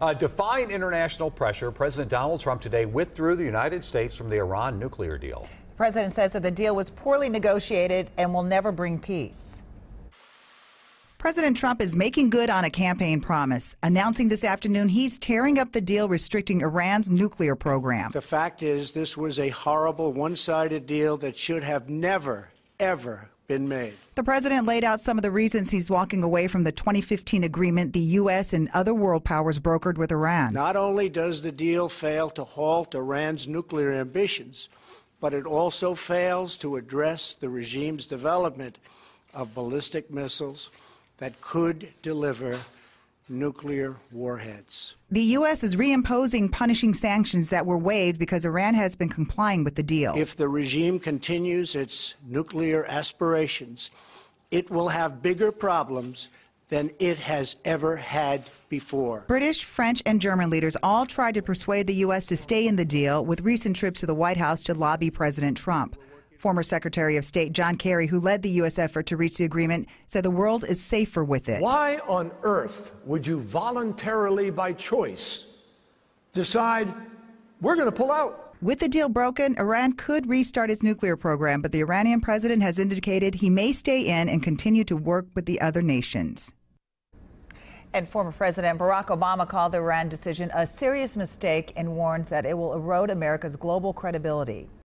Uh, defying international pressure, President Donald Trump today withdrew the United States from the Iran nuclear deal. The president says that the deal was poorly negotiated and will never bring peace. President Trump is making good on a campaign promise, announcing this afternoon he's tearing up the deal restricting Iran's nuclear program. The fact is, this was a horrible, one sided deal that should have never, ever been made. The president laid out some of the reasons he's walking away from the 2015 agreement the U.S. and other world powers brokered with Iran. Not only does the deal fail to halt Iran's nuclear ambitions, but it also fails to address the regime's development of ballistic missiles that could deliver nuclear warheads. The U.S. is reimposing punishing sanctions that were waived because Iran has been complying with the deal. If the regime continues its nuclear aspirations, it will have bigger problems than it has ever had before. British, French, and German leaders all tried to persuade the U.S. to stay in the deal with recent trips to the White House to lobby President Trump. Former Secretary of State John Kerry, who led the U.S. effort to reach the agreement, said the world is safer with it. Why on earth would you voluntarily, by choice, decide we're going to pull out? With the deal broken, Iran could restart its nuclear program, but the Iranian president has indicated he may stay in and continue to work with the other nations. And former President Barack Obama called the Iran decision a serious mistake and warns that it will erode America's global credibility.